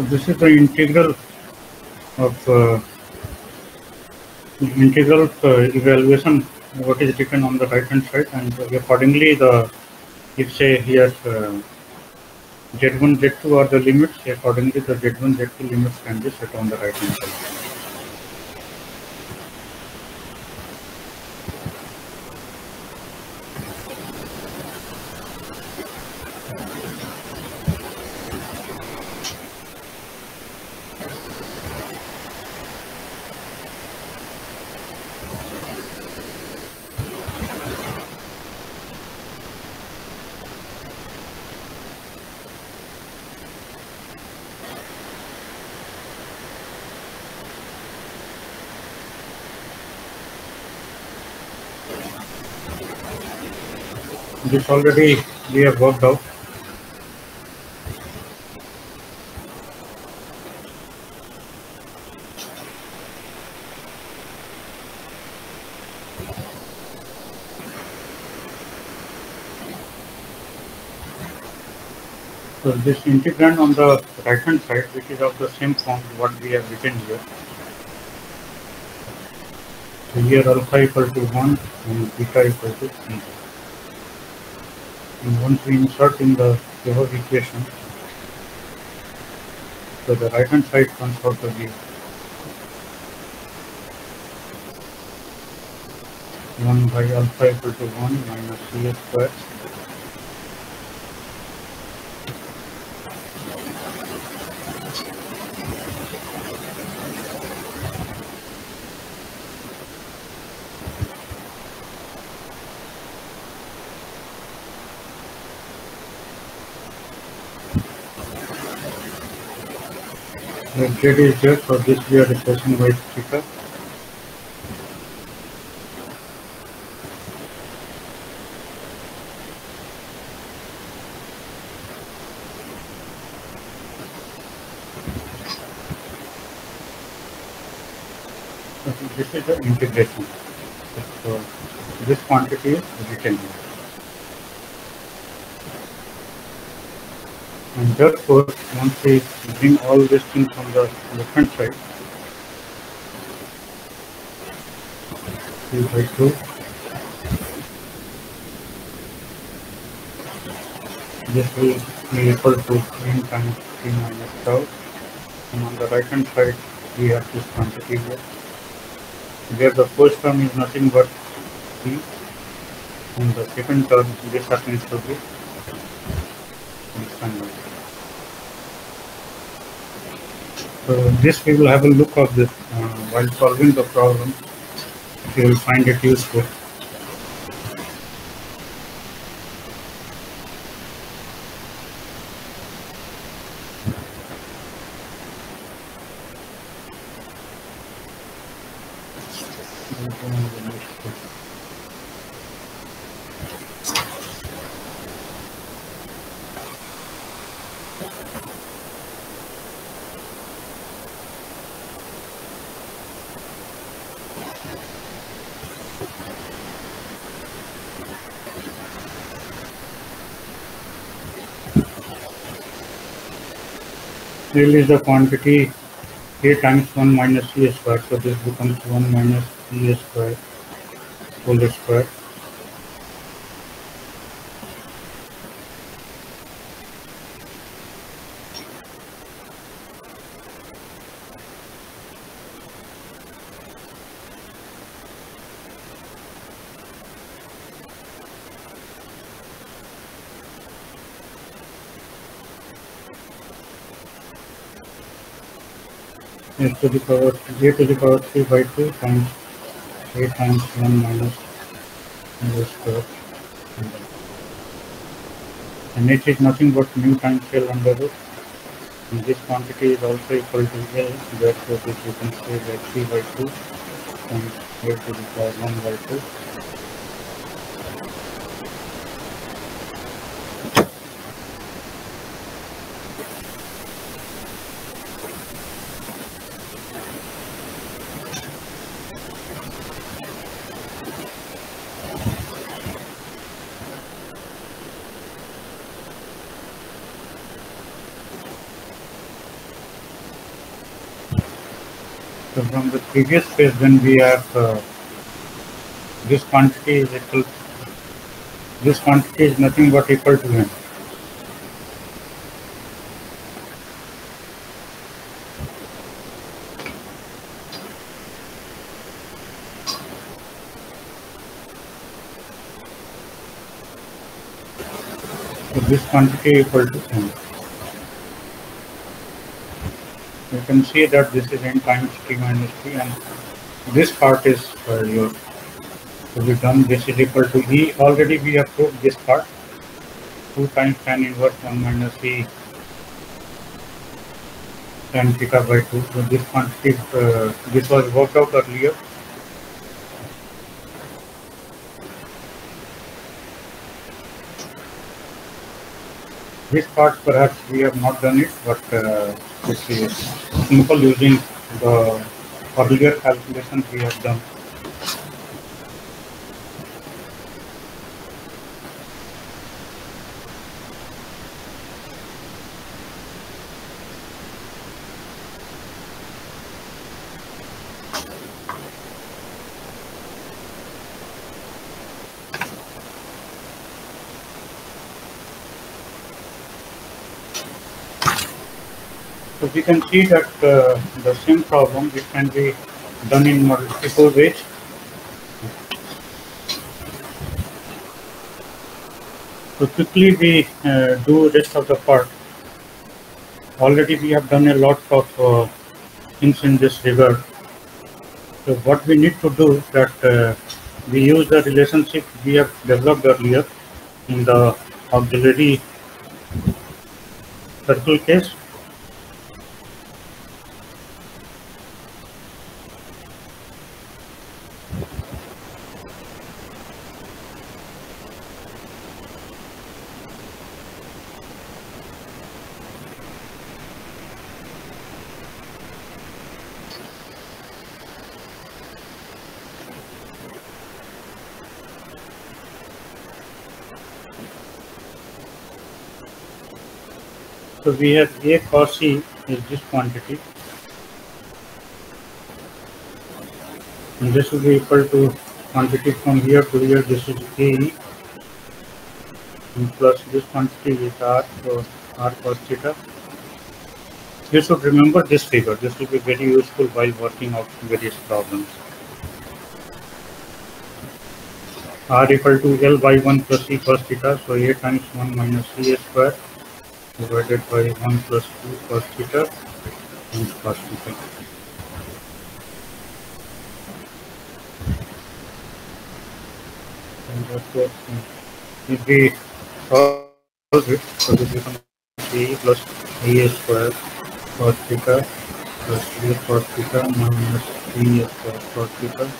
So this is the integral of uh, integral uh, evaluation what is written on the right hand side and accordingly the if say here uh, z1 z2 are the limits accordingly the z1 z2 limits can be set on the right hand side this already we have worked out So this integrand on the right hand side, which is of the same form what we have written here. So here alpha equal to 1 and beta equal to 3. And once we insert in the above equation, so the right hand side comes out to be 1 by alpha equal to 1 minus c square Z is there, so this we are replacing by theta. So this is the integration. So this quantity is written here. And therefore, once we bring all these things from the left hand side, 3 by 2, this will be equal to n times 3 minus tau. And on the right hand side, we have this quantity here. Where the first term is nothing but 3, and the second term, this happens to be this one. So this we will have a look of this uh, while solving the problem. You will find it useful. Is the quantity A times 1 minus C square. So this becomes 1 minus C square whole square. A to the power A to the power 3 by 2 times A times 1 minus A square. And it is nothing but mu times L under root And this quantity is also equal to L, therefore this you can say that 3 by 2 and here to the power 1 by 2. So from the previous phase when we have uh, this quantity is equal this quantity is nothing but equal to n. So this quantity equal to n. You can see that this is n times t minus t and this part is uh, your to be done. This is equal to E. Already we have proved this part. 2 times tan inverse 1 minus E tan theta by 2. So this quantity, uh, this was worked out earlier. This part perhaps we have not done it, but uh, is simple using the earlier calculations we have done. Can see that uh, the same problem it can be done in multiple ways. So quickly we uh, do rest of the part. Already we have done a lot of uh, things in this regard. So what we need to do that uh, we use the relationship we have developed earlier in the auxiliary circle case So we have A cos C is this quantity. And this will be equal to quantity from here to here, this is A and plus this quantity is R, so R cos theta. You should remember this figure. This will be very useful while working out various problems. R equal to L by 1 plus C cos theta, so A times 1 minus C square divided by 1 plus 2 cos theta and cos theta. And therefore, if we solve it, so this becomes C plus A square cos theta plus A cos theta minus B square cos theta.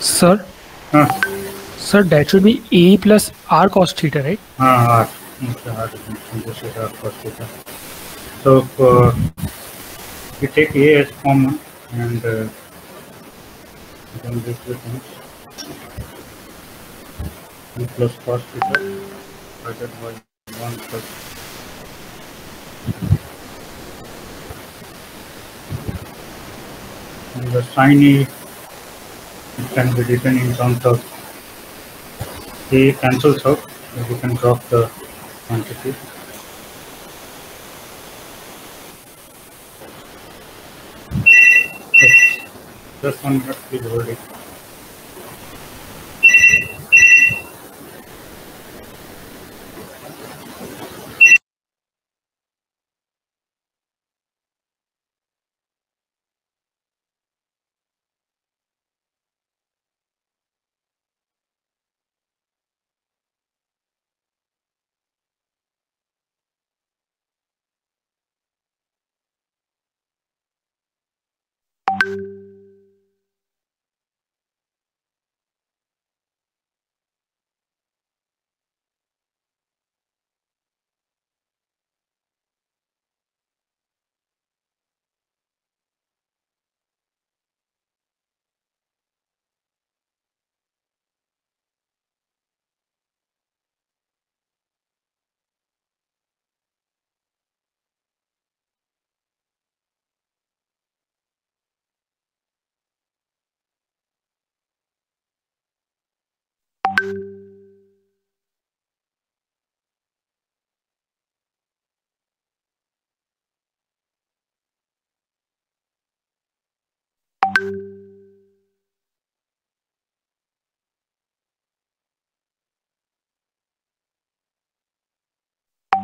Sir, Huh. Sir, that should be A plus R cos theta, right? Ah, R. R cos theta. So uh, we take A as common and uh, then this becomes B plus cos theta divided by 1 plus and the sin A can be written in terms of A cancels out, we can drop the quantity. Just one minute, please hold it.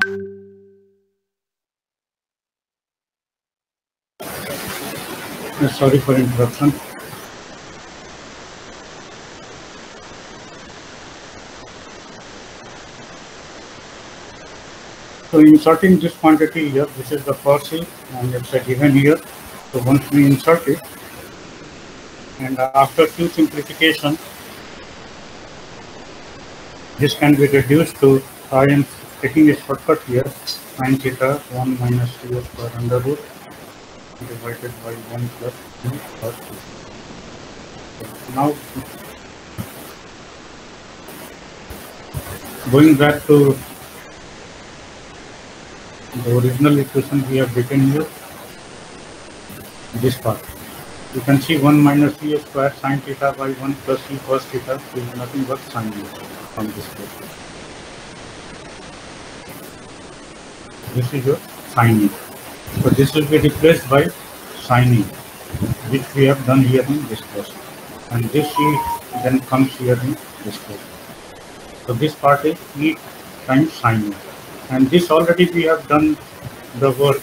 Sorry for interruption. So inserting this quantity here, this is the first C and it's a given here. So once we insert it, and after Q simplification, this can be reduced to, am taking a shortcut here, sine theta 1 minus 2 square under root divided by 1 plus 2 plus 2. Now, going back to the original equation we have written here, this part. You can see 1 minus c square sine theta by 1 plus c cos theta is nothing but sine u from this place. This is your sine e. So this will be replaced by sine e, which we have done here in this case. And this e then comes here in this case. So this part is e times sine e. And this already we have done the work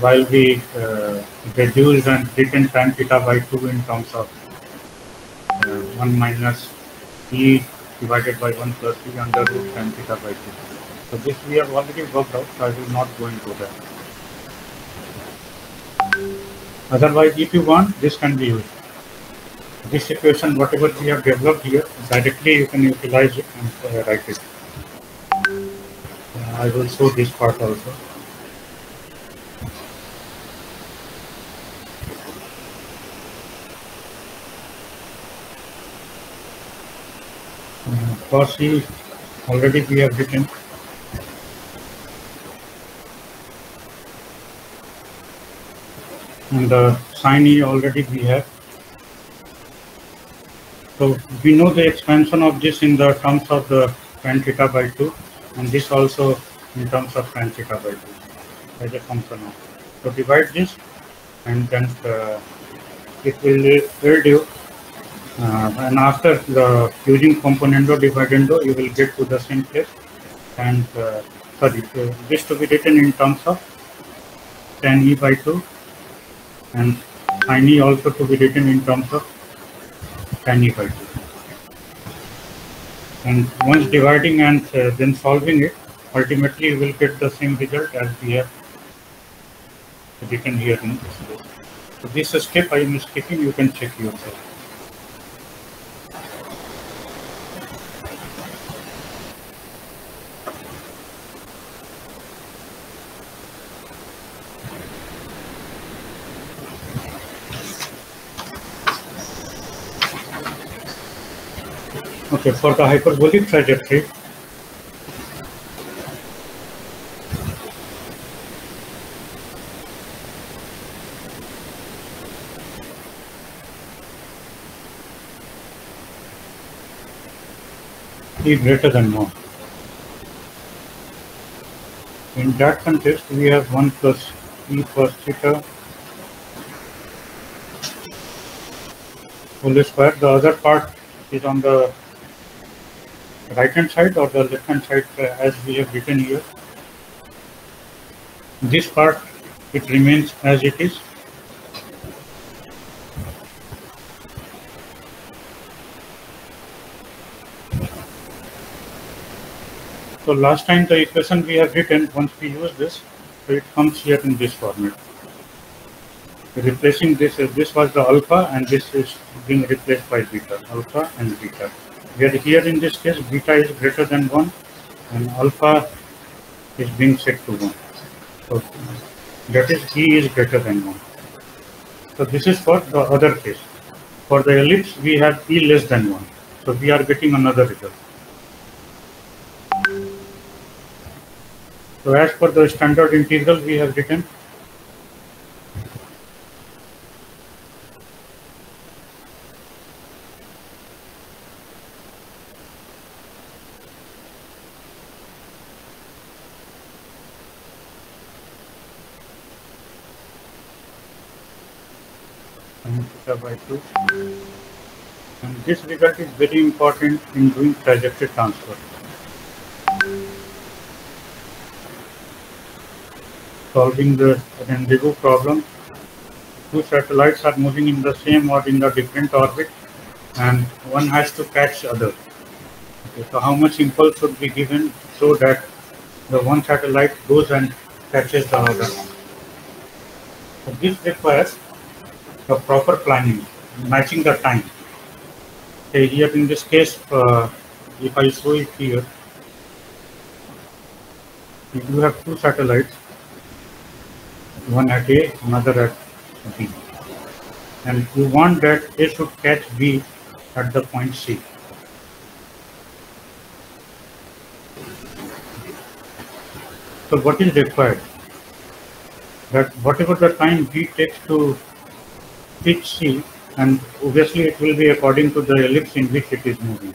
while we uh, reduced and written tan theta by 2 in terms of uh, 1 minus e divided by 1 plus e under root tan theta by 2. So this we have already worked out, so I will not go into that. Otherwise, if you want, this can be used. This equation, whatever we have developed here, directly you can utilize it and uh, write it. Uh, I will show this part also. Uh, For already we have written. And the sine E already we have. So we know the expansion of this in the terms of the tan theta by 2 and this also in terms of tan theta by 2 as a function of. So divide this and then uh, it will yield you uh, and after the using componendo dividendo you will get to the same place and uh, sorry uh, this to be written in terms of tan e by 2 and sin also to be written in terms of tan e by 2 and once dividing and uh, then solving it ultimately you will get the same result as we have written here in this case. So this step I am skipping, you can check yourself. Okay, for the hyperbolic trajectory, e greater than 1. In that context, we have 1 plus e plus theta whole square. The other part is on the right hand side or the left hand side uh, as we have written here. This part, it remains as it is. So last time the equation we have written, once we use this, so it comes here in this format. Replacing this, uh, this was the alpha and this is being replaced by beta, alpha and beta. Where here in this case, beta is greater than 1 and alpha is being set to 1. So that is E is greater than 1. So this is for the other case. For the ellipse, we have E less than 1. So we are getting another result. So as per the standard integral we have written, theta by 2. And this result is very important in doing trajectory transfer. solving the rendezvous problem. Two satellites are moving in the same or in the different orbit and one has to catch other. Okay, so how much impulse should be given so that the one satellite goes and catches the other. So this requires the proper planning, matching the time. Okay, here in this case, uh, if I show it here, you have two satellites, one at A, another at B, and you want that A should catch B at the point C. So what is required? That whatever the time B takes to reach C, and obviously it will be according to the ellipse in which it is moving.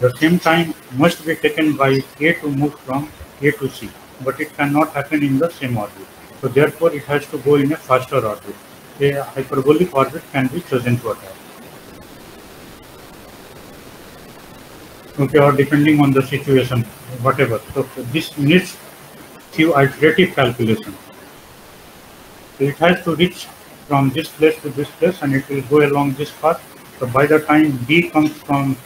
The same time must be taken by A to move from A to C, but it cannot happen in the same orbit. So therefore it has to go in a faster orbit. A hyperbolic orbit can be chosen to attack. Okay, or depending on the situation, whatever. So this needs few iterative calculation. So it has to reach from this place to this place and it will go along this path. So by the time B comes from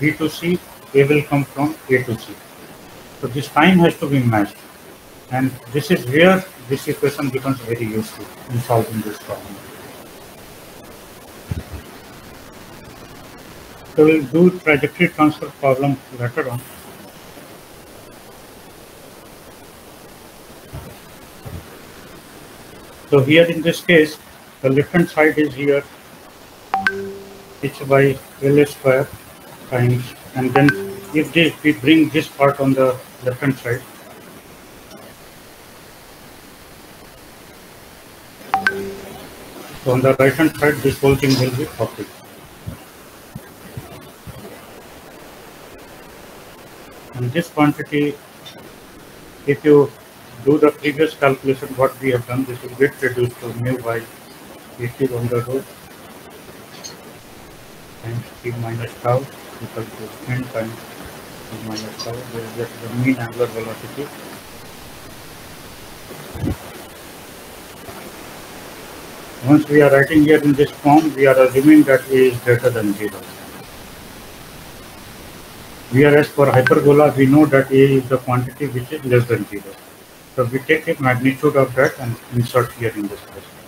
B to C, A will come from A to C. So this time has to be matched. And this is where this equation becomes very useful in solving this problem. So we'll do trajectory transfer problem later on. So here in this case, the left hand side is here. H by L square times. And then if this, we bring this part on the left hand side. So on the right hand side this whole thing will be copied. And this quantity if you do the previous calculation what we have done this will get reduced to mu by 80 on the road times t minus tau equal to n times t minus tau. Is just the mean angular velocity. Once we are writing here in this form, we are assuming that A is greater than 0. Whereas for hyperbola, we know that A is the quantity which is less than 0. So we take a magnitude of that and insert here in this question.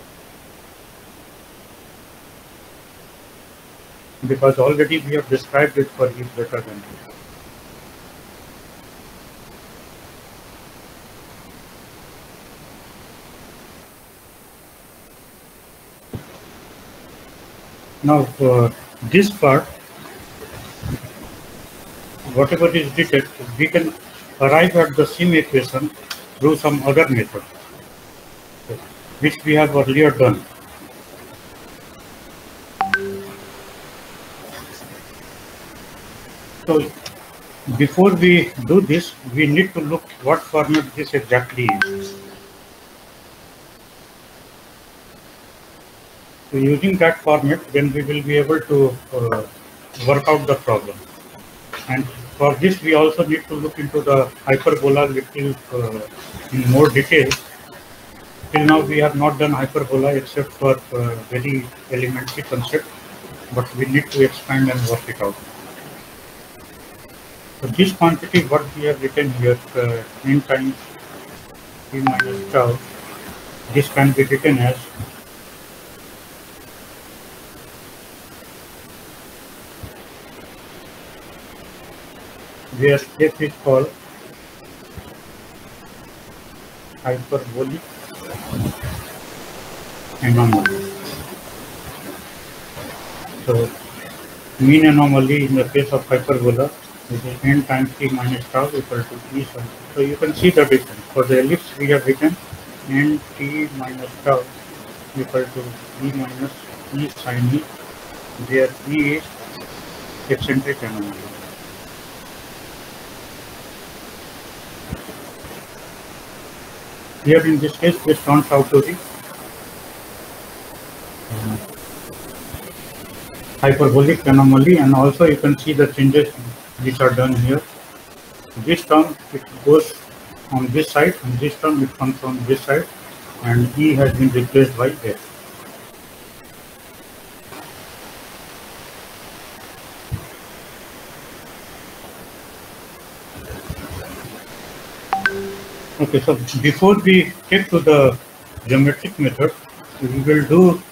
Because already we have described it for E than 0. Now for this part, whatever is written, we can arrive at the same equation through some other method, which we have earlier done. So before we do this, we need to look what format this exactly is. So using that format, then we will be able to uh, work out the problem. And for this, we also need to look into the hyperbola little uh, in more detail. Till now, we have not done hyperbola except for uh, very elementary concept, but we need to expand and work it out. So this quantity, what we have written here, uh, n times p minus tau, this can be written as where f is called hyperbolic anomaly. So mean anomaly in the case of hyperbola which is n times t minus tau equal to e sum. So you can see the difference. For the ellipse we have written n t minus tau equal to e minus e sine e where e is eccentric anomaly. Here in this case, this turns out to be uh, hyperbolic anomaly and also you can see the changes which are done here. This term, it goes on this side and this term it comes on this side and E has been replaced by F. Okay, so before we get to the geometric method, we will do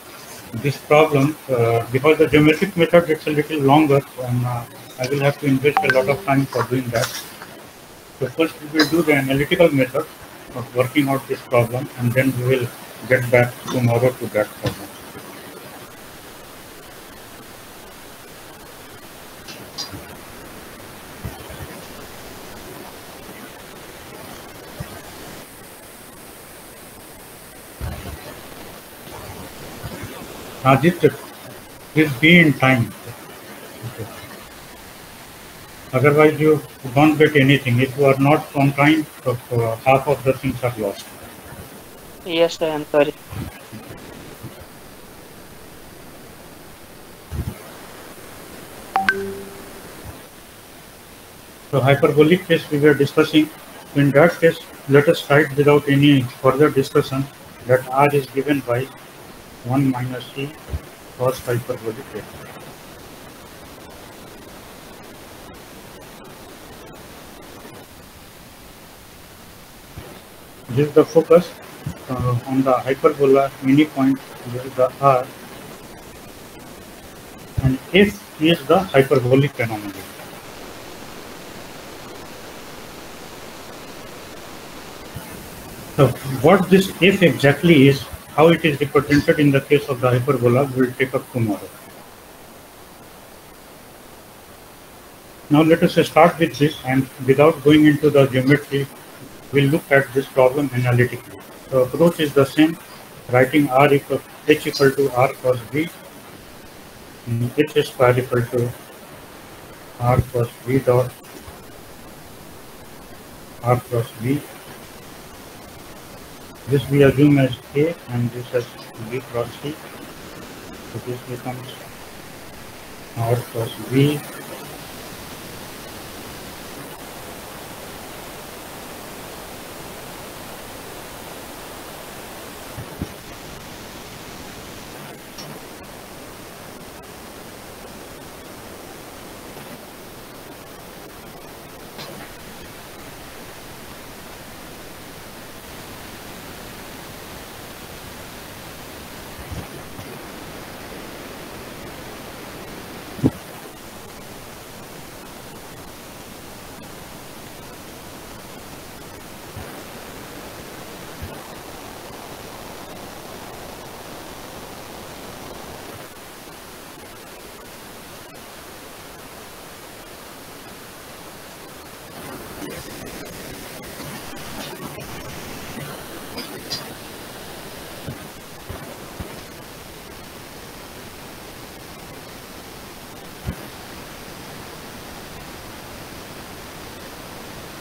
this problem uh, because the geometric method it's a little longer and uh, I will have to invest a lot of time for doing that. So first we will do the analytical method of working out this problem and then we will get back tomorrow to that problem. Aditya, please be in time. Otherwise, you don't get anything. If you are not on time, so, uh, half of the things are lost. Yes, I am sorry. So hyperbolic case we were discussing. In that case, let us write without any further discussion that R is given by 1 minus E cos hyperbolic x. This is the focus uh, on the hyperbola any point where the R and F is the hyperbolic anomaly. So what this F exactly is, how it is represented in the case of the hyperbola, we will take up tomorrow. Now let us start with this and without going into the geometry, we'll look at this problem analytically. The approach is the same, writing R equal H equal to R cos V, and H square equal to R cos V dot R cross V this we assume as A and this as B cross C. So this becomes R cross V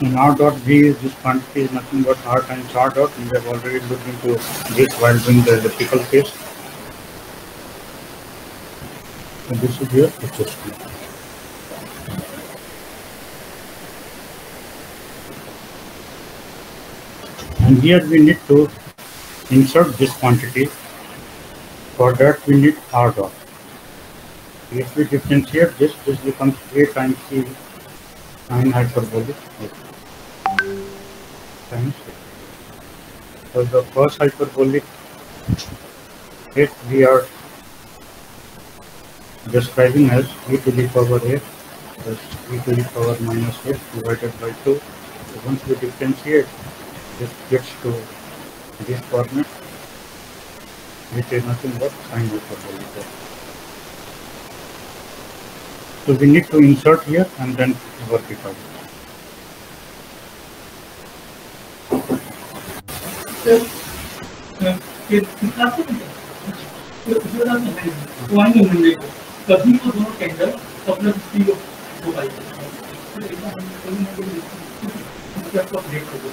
And R dot V is this quantity is nothing but R times R dot. We have already looked into this while doing the elliptical case. And this is your HSP. And here we need to insert this quantity. For that we need R dot. If we differentiate this, this becomes A times C sine hyperbolic times So the first hyperbolic it we are describing as e to the power a plus e to the power minus x divided by 2. So once we differentiate, this gets to this format, which is nothing but sine hyperbolic. So we need to insert here and then work it out. कभी तो दोनों tender अपना हो पाई आपको update कर दो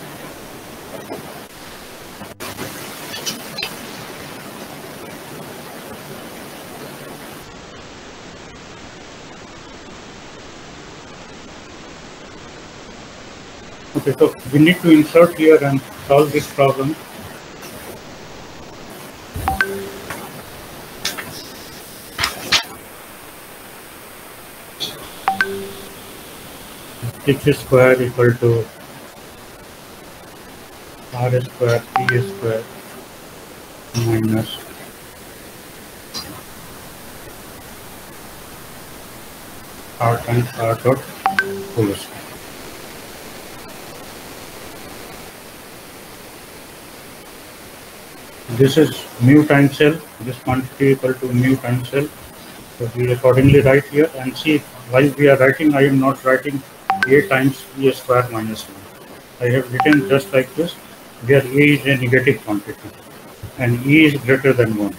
Okay, so we need to insert here and solve this problem. H square equal to R square P square minus R times R dot whole square. This is mu times L, this quantity equal to mu times L. So we accordingly write here and see while we are writing, I am not writing A times E square minus 1. I have written just like this, where A is a negative quantity and E is greater than 1.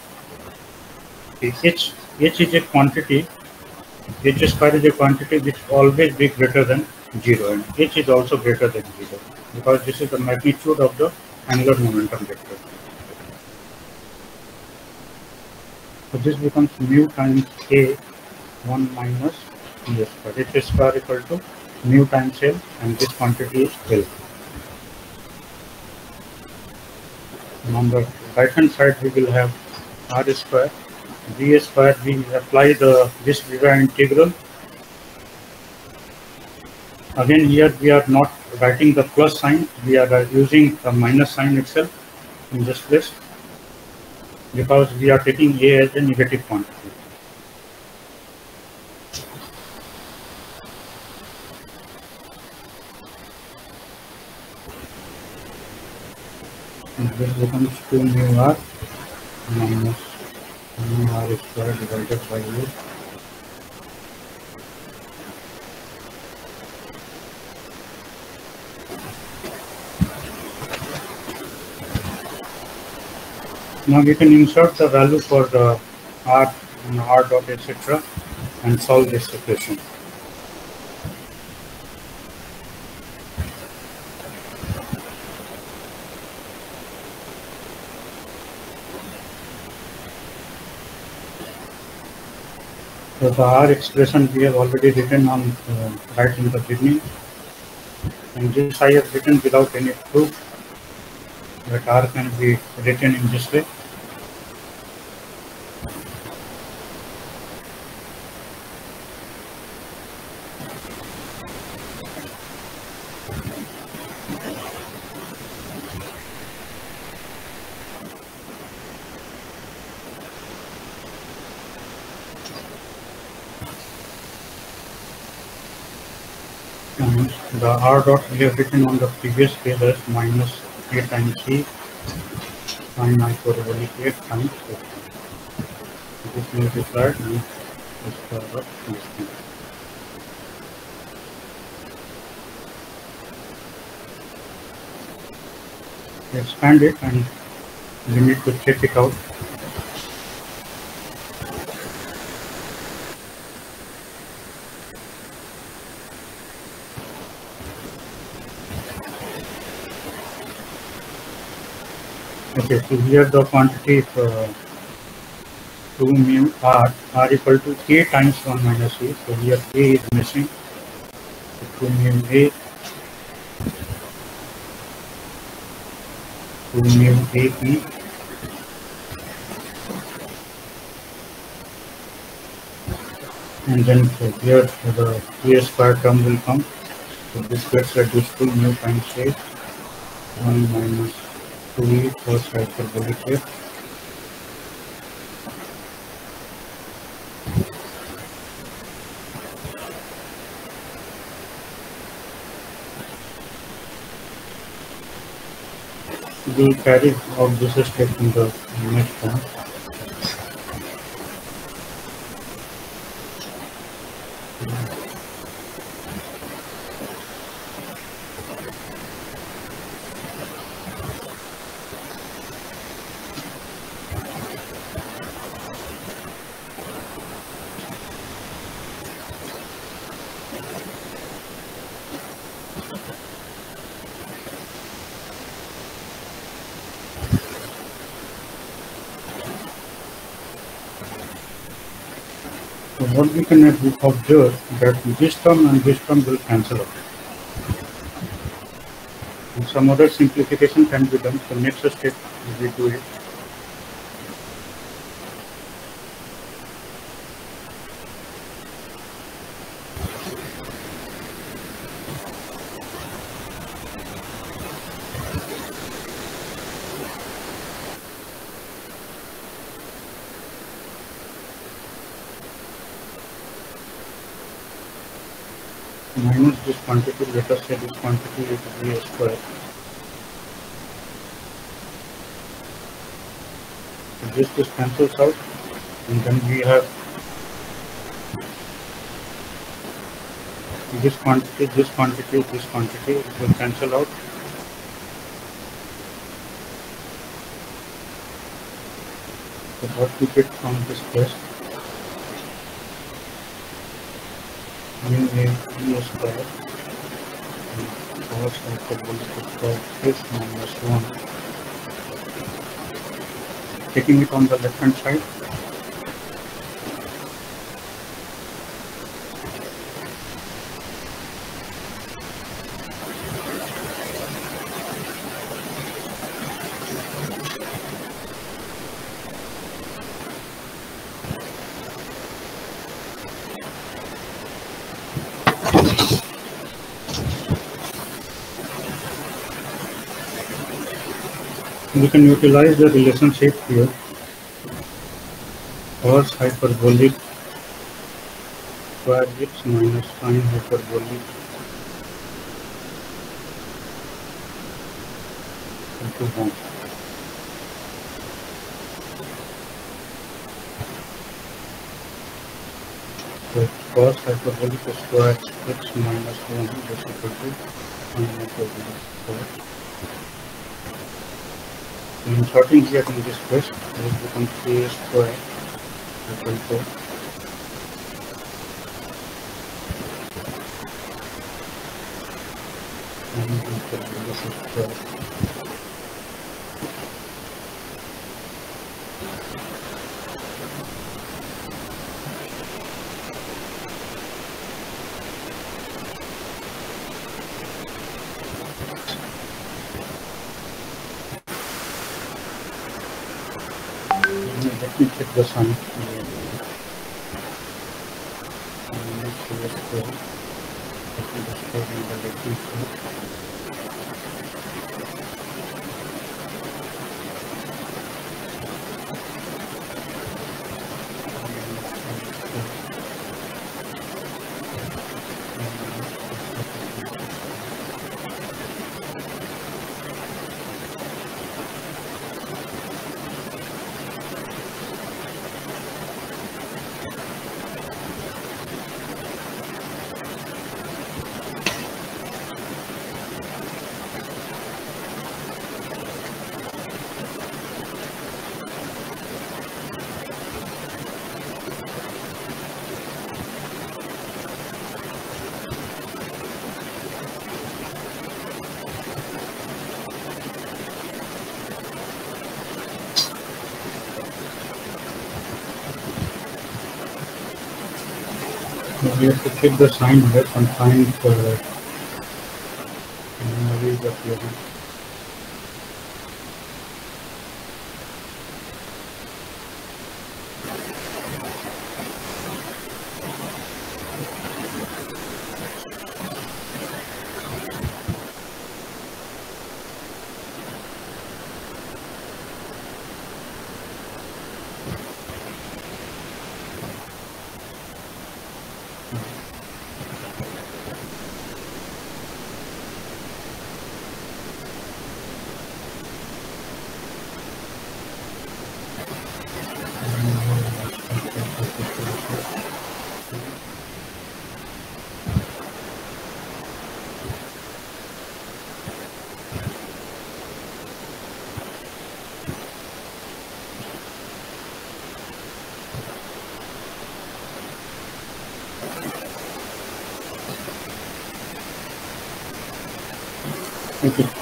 H, H is a quantity, H square is a quantity which always be greater than 0 and H is also greater than 0 because this is the magnitude of the angular momentum vector. So this becomes mu times A 1 minus E square. H square equal to mu times L and this quantity is L. And on the right hand side we will have R square, V square, we apply the vis-viva integral. Again here we are not writing the plus sign, we are using the minus sign itself in this place because we are taking A as a negative quantity. And this becomes 2 mu r minus mu r square divided by A. Now we can insert the value for the r and r dot etc. and solve this equation. So the r expression we have already written on uh, right in the beginning, and this I have written without any proof that R can be written in this way. The R dot we have written on the previous page as minus A times C sine hyperbolic A times A. This multiplied with the square of this thing. Expand it and need to check it out. Okay, so here the quantity is uh, 2 mu r, r equal to a times 1 minus a. So here a is missing. So 2 mu a, 2 mu a e. And then so here the a square term will come. So this gets reduced to mu times a, 1 minus 2e cos hyperbolic a. We carry out this step in the next one. Can observe that this term and this term will cancel out. some other simplification can be done. So next step we do it. Minus this quantity, let us say this quantity is v square. So this this cancels out and then we have this quantity, this quantity, this quantity, it will cancel out. So what we get from this test mu a v square cos hyperbolic square is minus 1 taking it on the left hand side can utilize the relationship here cos hyperbolic square x minus sine hyperbolic into 1. So cos hyperbolic square x minus 1 is equal to sine hyperbolic square. In sorting here in this place, it will become 3 square equal to and this is 12. We have to keep the sign here and uh, the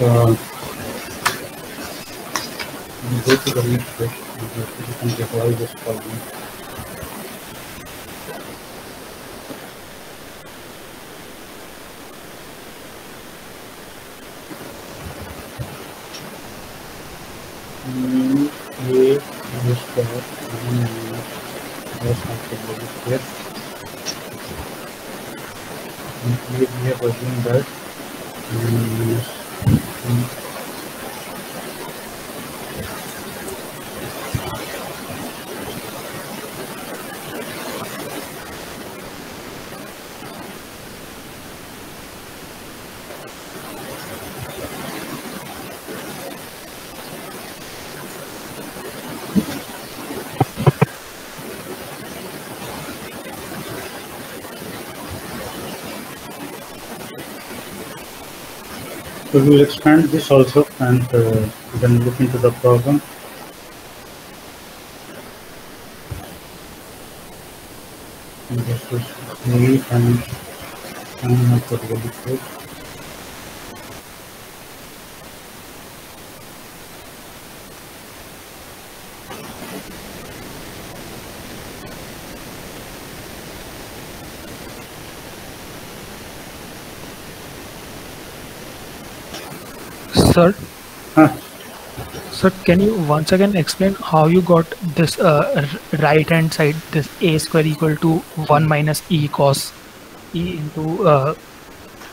uh, go to the next page you can get all this problem. ये इसका बस आपके लिए फिर ये ये version दस um, we will expand this also and uh, then look into the problem. And this is me and hyperbolic here. Sir, sir, can you once again explain how you got this uh, right hand side, this a square equal to 1 minus e cos e into uh,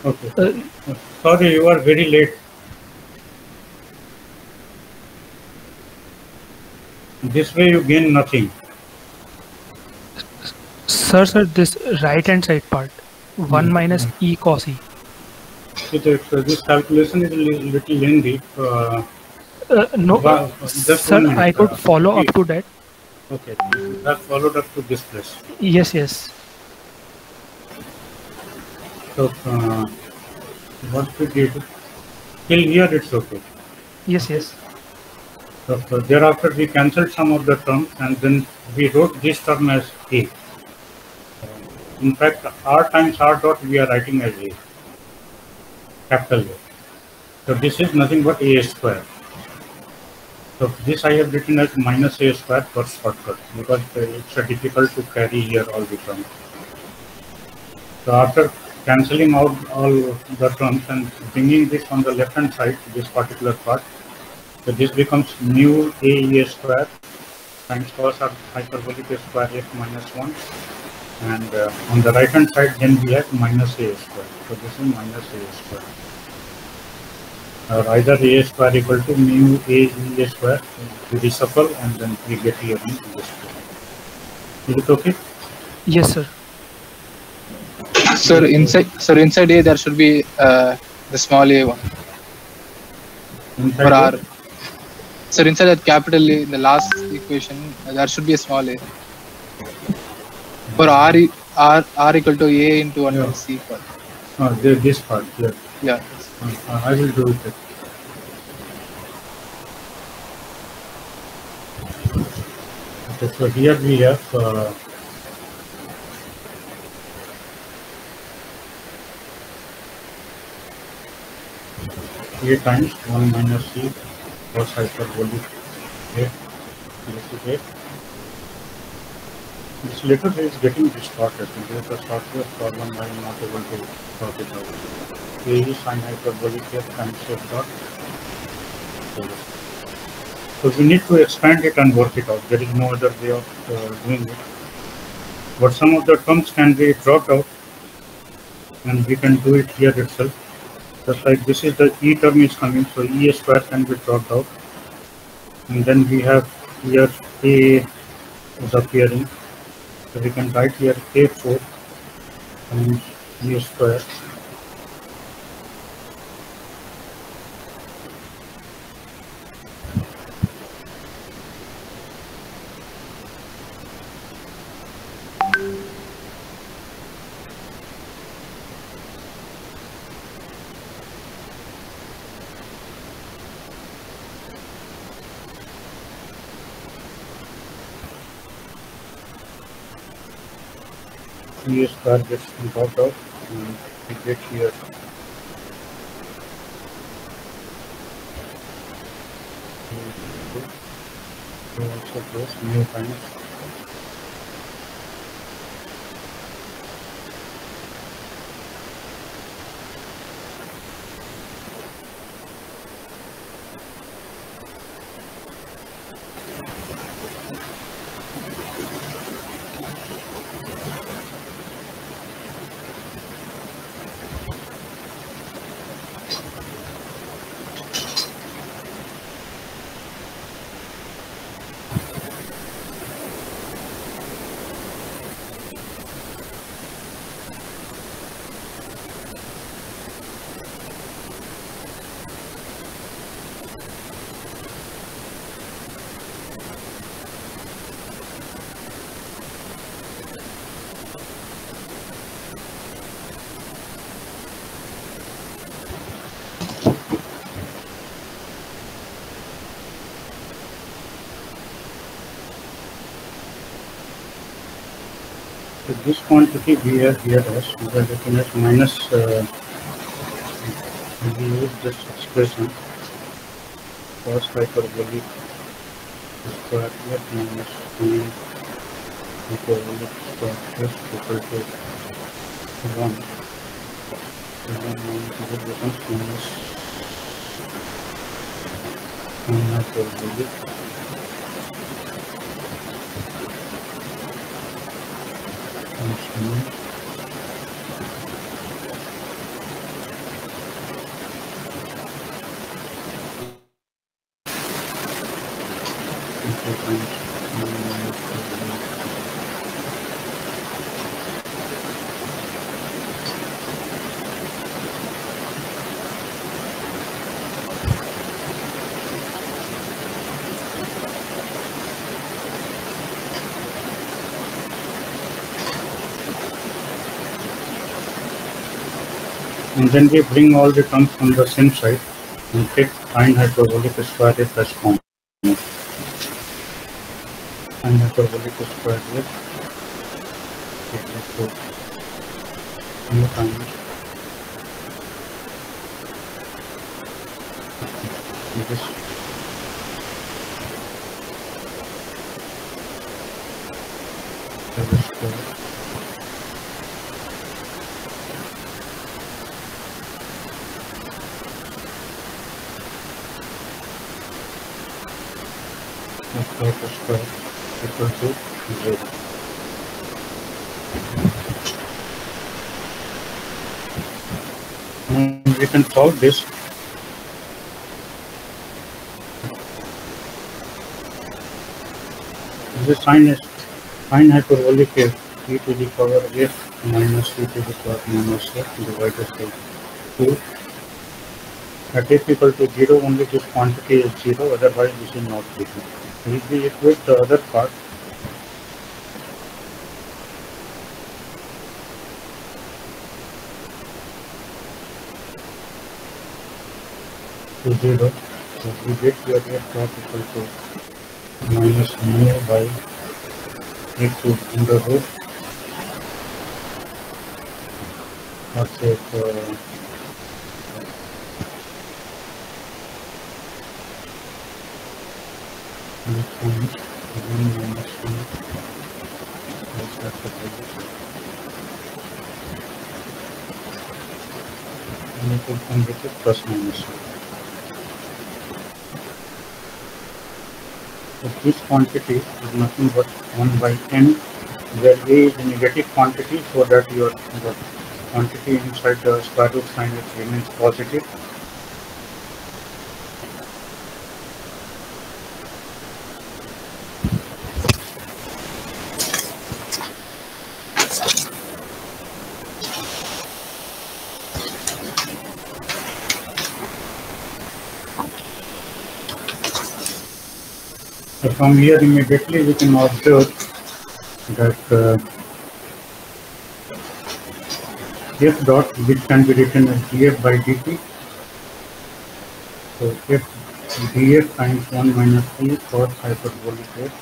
Okay. uh, Sorry, you are very late. This way you gain nothing. sir, sir, this right hand side part, 1 minus e cos e. It is, uh, this calculation is a li- little lengthy. Uh, no, Wow, sir, I could uh, follow up to that. okay, that followed up to this place. Yes, yes. So, uh, what we did, till here it's okay. Yes, yes. So, so thereafter we cancelled some of the terms and then we wrote this term as A. In fact, R times R dot we are writing as A, capital A. So this is nothing but A square. So this I have written as minus A square for shortcut because uh, it's uh, difficult to carry here all the terms. So after cancelling out all the terms and bringing this on the left hand side, this particular part, so this becomes mu a square times cos hyperbolic square f minus 1 and uh, on the right hand side then we have minus a square. So this is minus a square. Or either a square equal to mu a e square, we reshuffle and then we get here in this way. Is it okay? Yes, sir. Sir, inside sir inside A there should be uh, the small a one Inside for R. here? Sir, inside that capital A in the last equation uh, there should be a small a. For R equal to A into 1 Yeah. C. part. Uh, the- this part here. Yeah. Uh, I will do it. Okay, so here we have uh, a times 1 minus c cos hyperbolic a. Is a. This letter is getting distorted. There's a software problem I am not able to sort it out. Hyperbolic dot. So we need to expand it and work it out. There is no other way of uh, doing it. But some of the terms can be dropped out and we can do it here itself. Just like this is the E term is coming, so E square can be dropped out. And then we have here A is appearing. So we can write here A4 times E square E square gets dropped out and we get here So also goes mu times this quantity we have here as we are written as minus uh, we use this expression. Cos hyperbolic square minus sin hyperbolic square plus equal to 1 and then minus it becomes minus hyperbolic times sin and then we bring all the terms from the same side and take find hyperbolic square root plus form. Sine hyperbolic square is equal to times this square square to square equal to zero. And solve this. Is sine is sine hyperbolic is e to the power f minus e to the power minus f divided by 2 at f equal to 0 only this quantity is 0 otherwise this is not 0 if we equate the other part to 0 so we get here f dot equal to minus mu by e to under root what's it uh, point one minus one plus that opposite. And it will come with plus minus one. So this quantity is nothing but 1 by n where a is a negative quantity so that your the quantity inside the square root sign it remains positive from here immediately we can observe that uh, f dot which can be written as df by dt. So f df times 1 minus e cos hyperbolic f.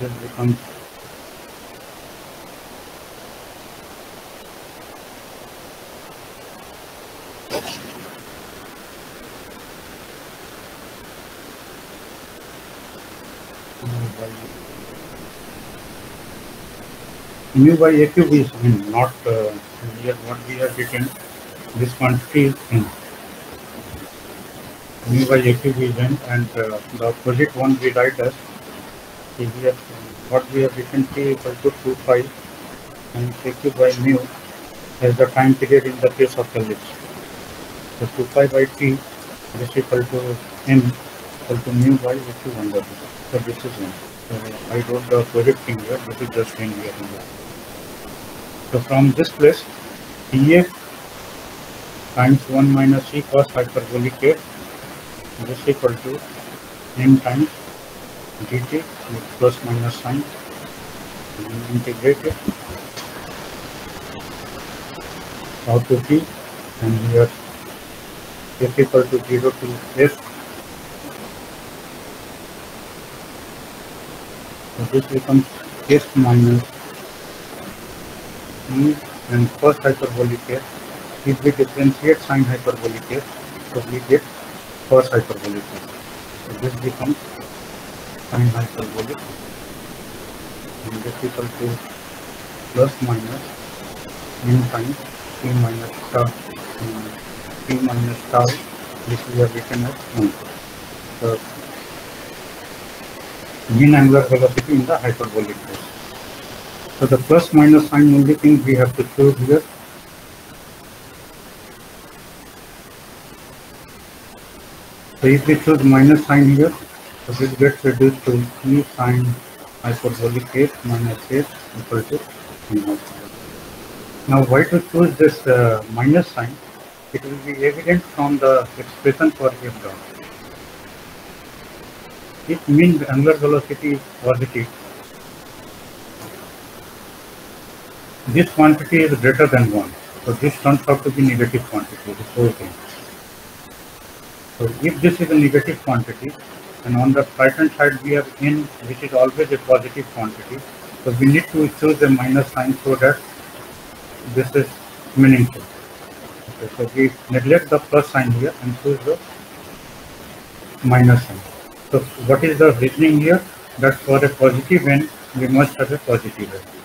This becomes mu by a is in, not uh, here what we have written. This quantity is in. Mu by a is in, and uh, the opposite one we write as see here what we have written t equal to 2 pi and a cube by mu as the time period in the case of ellipse. So 2 pi by t is equal to m equal to mu by a cube under. So this is m. So I wrote the opposite thing here. This is just in here. So from this place, df times 1 minus e cos hyperbolic f is equal to m times dt with plus minus sign and integrate it. out to t and here f equal to 0 to s. So this becomes s minus e and first hyperbolic case. If we differentiate sine hyperbolic case, so we get first hyperbolic case. So this becomes sine hyperbolic and this equal to plus minus n times t minus tau uh, t minus tau this we have written as 1 the mean angular velocity in the hyperbolic case so the plus minus sign only thing we have to choose here so if we choose minus sign here so this gets reduced to e sine hyperbolic case minus s equal to 1 now why to choose this uh, minus sign? It will be evident from the expression for f dot. If mean angular velocity is positive, this quantity is greater than 1. So this turns out to be negative quantity, this whole thing. So if this is a negative quantity, and on the right hand side we have n which is always a positive quantity, so we need to choose a minus sign so that this is meaningful. Okay, so we neglect the plus sign here and choose the minus sign. So what is the reasoning here? That for a positive n, we must have a positive n.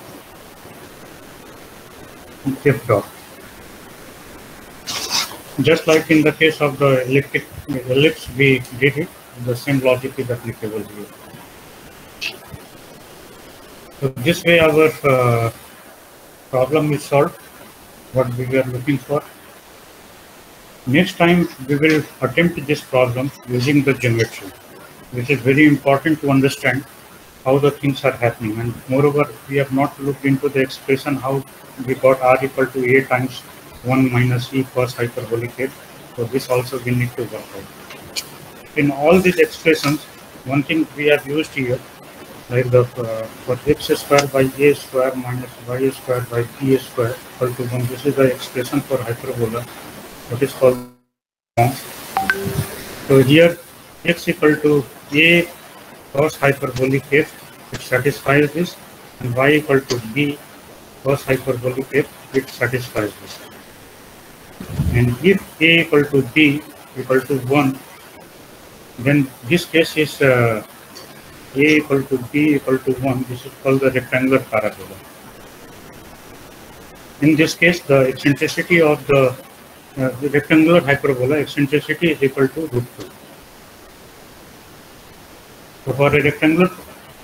F dot. Just like in the case of the elliptic ellipse, we did it. The same logic is applicable here. So this way our uh, problem is solved, what we were looking for. Next time we will attempt this problem using the geometry, which is very important to understand how the things are happening. And moreover, we have not looked into the expression how we got r equal to a times 1 minus e cos hyperbolic a. So this also we need to work out. In all these expressions, one thing we have used here like the uh, for x square by a square minus y square by p square equal to 1. This is the expression for hyperbola, what is called So here x equal to a cos hyperbolic f, it satisfies this, and y equal to b cos hyperbolic f, it satisfies this. And if a equal to b equal to 1, then this case is uh, a equal to b equal to 1, this is called the rectangular parabola. In this case, the eccentricity of the, uh, the rectangular hyperbola, eccentricity is equal to root 2. So for a rectangular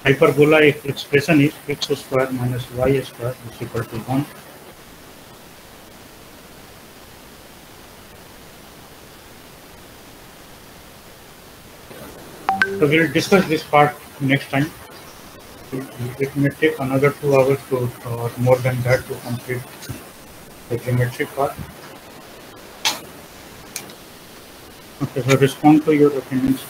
hyperbola, expression is x square minus y square is equal to 1. So we will discuss this part next time. It may take another two hours to, or more than that to complete the geometry part. Okay, so respond to your opinions.